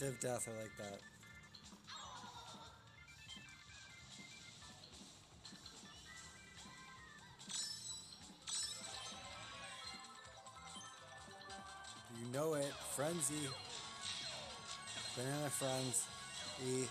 Of death I like that. You know it. Frenzy. Banana Friends. E.